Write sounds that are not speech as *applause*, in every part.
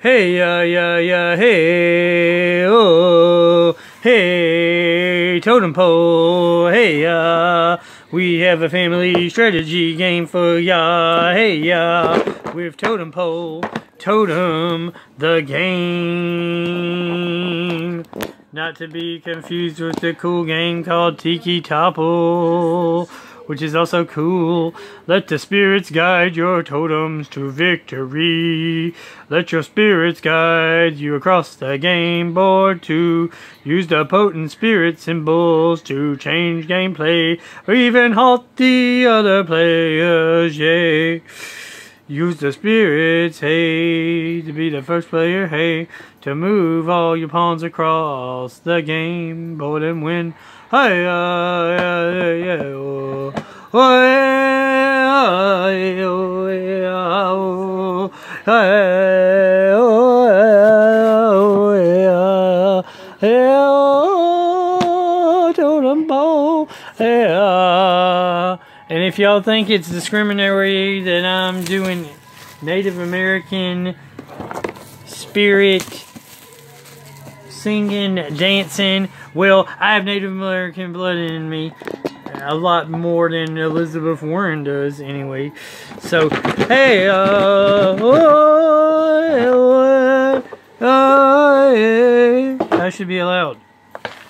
Hey, yeah, yeah, yeah, hey, oh, hey, totem pole, hey, ya. We have a family strategy game for ya, hey, ya. With totem pole, totem, the game. Not to be confused with the cool game called Tiki Topple which is also cool. Let the spirits guide your totems to victory. Let your spirits guide you across the game board to use the potent spirit symbols to change gameplay or even halt the other players, yay. Use the spirits, hey, to be the first player, hey, to move all your pawns across the game board and win. Hey, uh, yeah, yeah, yeah, oh. Oh, yeah, oh, yeah, oh, hey, oh, oh, oh. totem pole, yeah. And if y'all think it's discriminatory that I'm doing Native American spirit singing, dancing, well, I have Native American blood in me. A lot more than Elizabeth Warren does, anyway. So, hey, uh, oh, oh, oh, I should be allowed.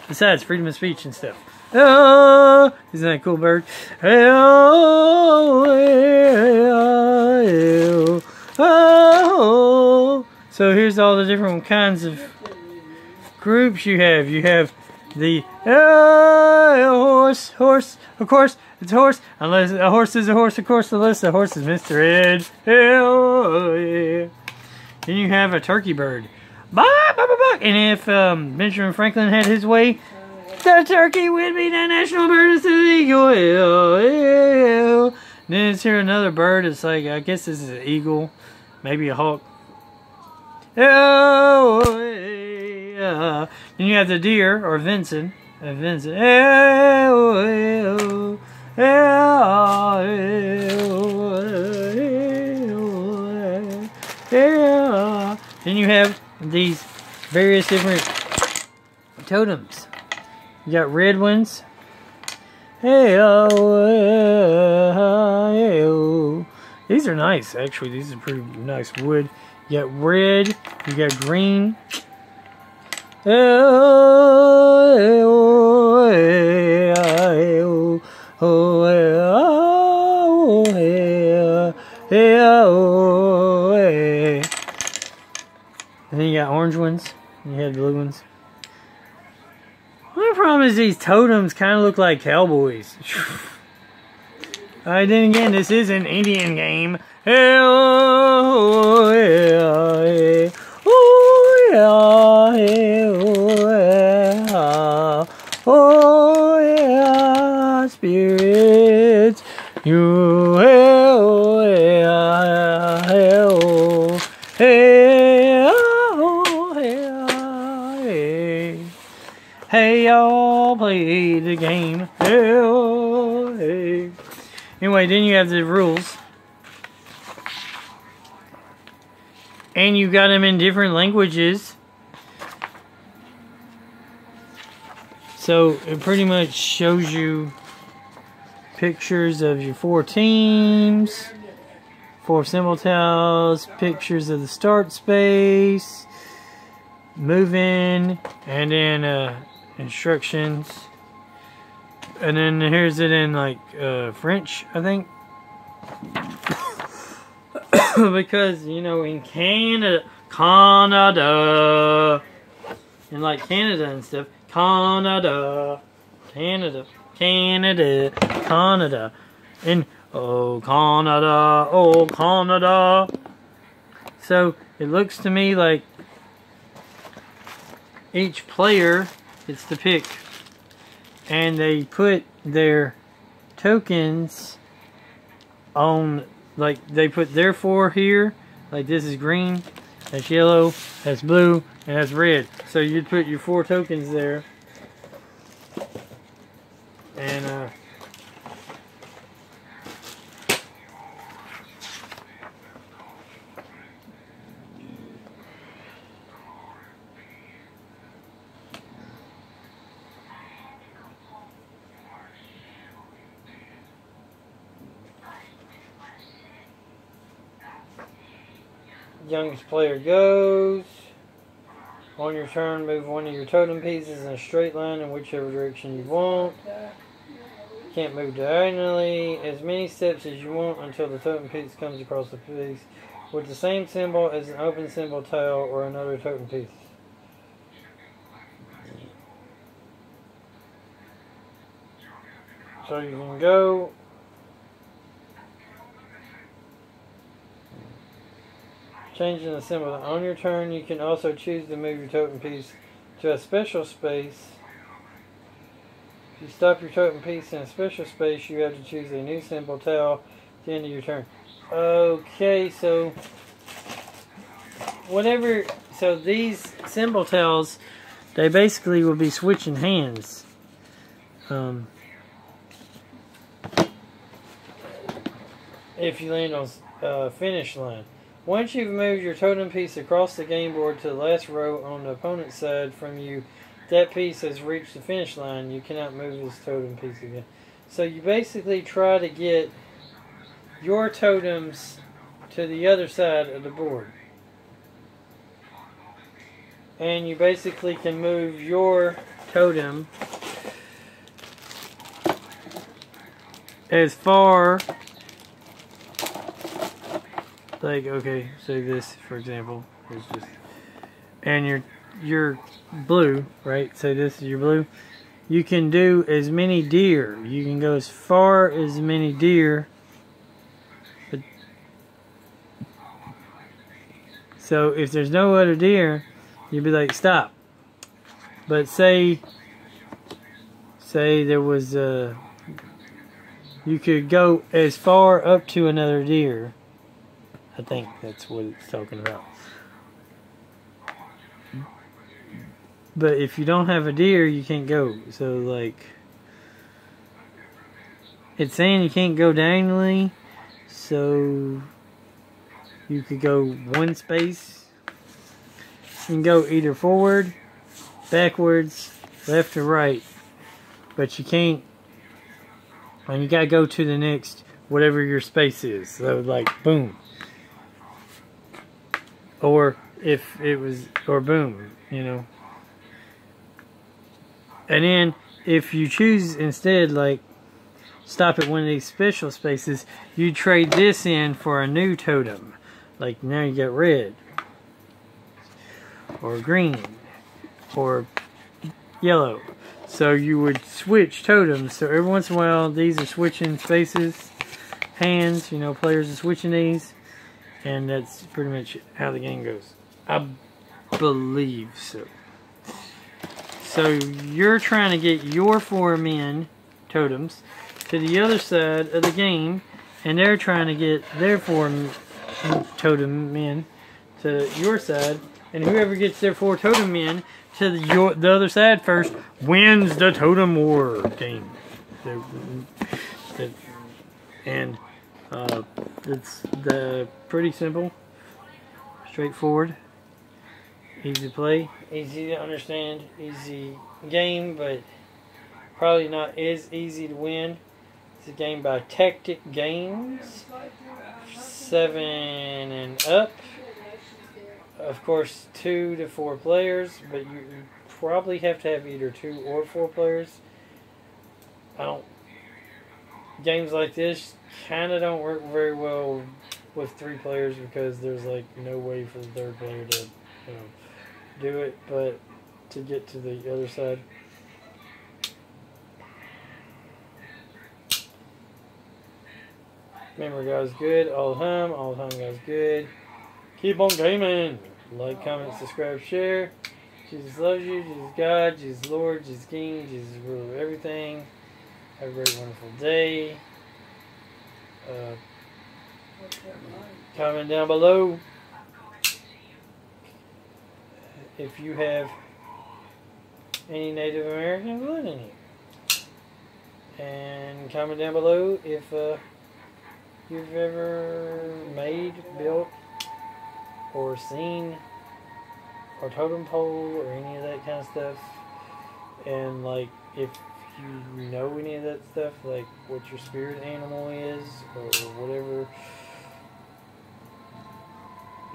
Besides, freedom of speech and stuff. Oh, isn't that cool bird? Oh, oh, oh. So here's all the different kinds of groups you have. You have the uh, horse, horse, of course, it's horse, unless a horse is a horse, of course, unless the horse is Mr. Ed. Oh, yeah. Then you have a turkey bird. Bah, bah, bah, bah. And if um, Benjamin Franklin had his way, the turkey would be the national bird of the eagle. Ew, Then it's here another bird. It's like, I guess this is an eagle, maybe a hawk. Yeah. Then you have the deer, or Vincent. Uh, Vincent. Then you have these various different totems. You got red ones. These are nice, actually. These are pretty nice wood. You got red, you got green. And then you got orange ones. You had blue ones. My problem is these totems kind of look like cowboys. Alright, then again, this is an Indian game. Hey, Oh, oh, you, oh, yeah, oh, hey, oh, yeah, hey, hey, y'all play the game, hey, oh, hey. Anyway, then you have the rules. And you got them in different languages. So it pretty much shows you pictures of your four teams, four symbol tiles, pictures of the start space, move in, and then uh, instructions. And then here's it in like uh, French, I think. *coughs* because, you know, in Canada, Canada, in like Canada and stuff, Canada, Canada, Canada, Canada, and oh, Canada, oh, Canada. So it looks to me like each player gets to pick. And they put their tokens on like they put their four here. Like this is green that's yellow that's blue and that's red. So you'd put your four tokens there and uh youngest player goes. On your turn, move one of your totem pieces in a straight line in whichever direction you want. Can't move diagonally as many steps as you want until the totem piece comes across the piece with the same symbol as an open symbol tile or another totem piece. So you can go changing the symbol on your turn. You can also choose to move your totem piece to a special space. If you stop your totem piece in a special space, you have to choose a new symbol tile at the end of your turn. Okay, so whatever, so these symbol tiles, they basically will be switching hands. Um, if you land on uh, finish line. Once you've moved your totem piece across the game board to the last row on the opponent's side from you, that piece has reached the finish line. You cannot move this totem piece again. So you basically try to get your totems to the other side of the board. And you basically can move your totem as far like okay say this for example is just and your your blue right? So this is your blue. You can do as many deer. You can go as far as many deer. But so if there's no other deer you'd be like stop. But say say there was a you could go as far up to another deer I think that's what it's talking about. But if you don't have a deer, you can't go. So, like, it's saying you can't go diagonally, so you could go one space. You can go either forward, backwards, left or right, but you can't, and you gotta go to the next, whatever your space is. So, like, boom or if it was or boom you know. And then if you choose instead like stop at one of these special spaces you trade this in for a new totem. Like now you got red. Or green. Or yellow. So you would switch totems. So every once in a while these are switching spaces. Hands you know players are switching these and that's pretty much how the game goes. I believe so. So you're trying to get your four men totems to the other side of the game, and they're trying to get their four totem men to your side, and whoever gets their four totem men to the, your, the other side first wins the totem war game. So, and uh, it's the pretty simple, straightforward, easy to play, easy to understand, easy game, but probably not as easy to win. It's a game by Tactic Games, seven and up. Of course, two to four players, but you probably have to have either two or four players. I don't. Games like this kind of don't work very well with three players because there's like no way for the third player to you know do it but to get to the other side. Remember guys good all time all time guys good. Keep on gaming. Like comment subscribe share. Jesus loves you Jesus God Jesus Lord Jesus King Jesus rule everything have a very wonderful day uh, comment down below if you have any Native American blood in you. And comment down below if uh, you've ever made, built, or seen a totem pole or any of that kind of stuff. And like if you know any of that stuff, like what your spirit animal is, or whatever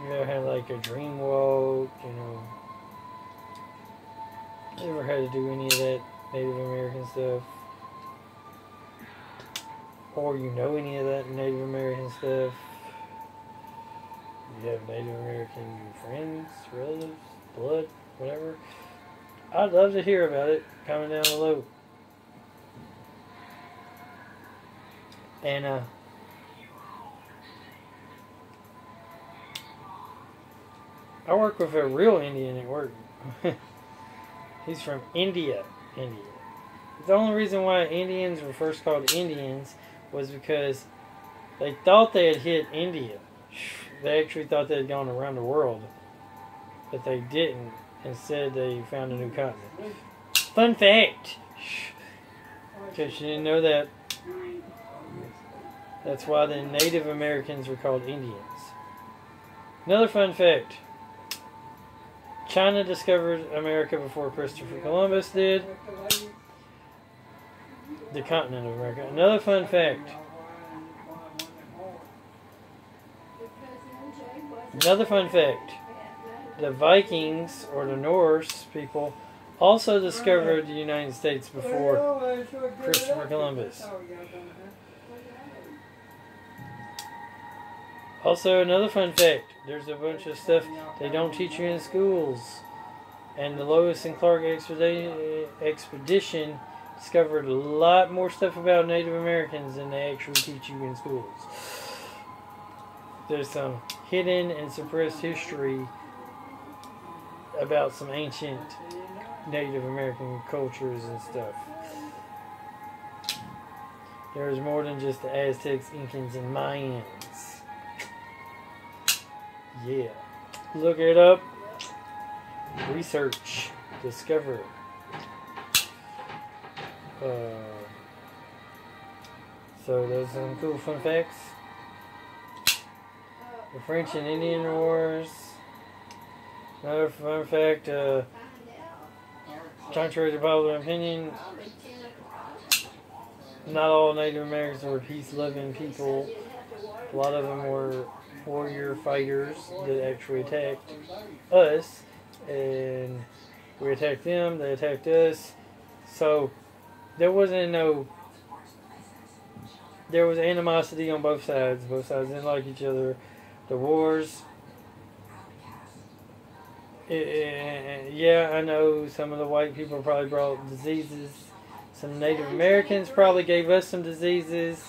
you ever had like a dream walk, you know, ever had to do any of that Native American stuff? Or you know any of that Native American stuff? You have Native American friends, relatives, blood, whatever. I'd love to hear about it. Comment down below. And uh I work with a real Indian at work. *laughs* He's from India, India. The only reason why Indians were first called Indians was because they thought they had hit India. *sighs* They actually thought they had gone around the world, but they didn't. Instead, they found a new continent. Fun fact! *sighs* Because you didn't know that. That's why the Native Americans were called Indians. Another fun fact. China discovered America before Christopher Columbus did. The continent of America. Another fun fact. Another fun fact. The Vikings, or the Norse people, also discovered the United States before Christopher Columbus. Also, another fun fact there's a bunch of stuff they don't teach you in schools. And the Lewis and Clark expedition discovered a lot more stuff about Native Americans than they actually teach you in schools. There's some hidden and suppressed history about some ancient Native American cultures and stuff. There's more than just the Aztecs, Incans, and Mayans. Yeah. Look it up. Research. Discover. Uh, so there's some cool fun facts. The French and Indian Wars. Another fun fact, uh, contrary to popular opinion, not all Native Americans were peace-loving people. A lot of them were warrior fighters that actually attacked us, and we attacked them, they attacked us. So there wasn't no there was animosity on both sides. Both sides didn't like each other. The wars. It, yeah, I know some of the white people probably brought diseases. Some Native Americans probably gave us some diseases,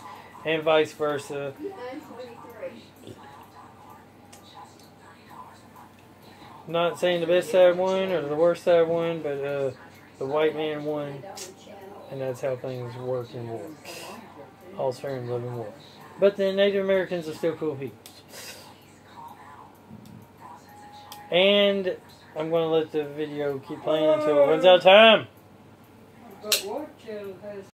and vice versa. Not saying the best side won or the worst side won, but uh, the white man won, and that's how things work in war. All's fair in love and war. But the Native Americans are still cool people. And I'm going to let the video keep playing until it runs out of time.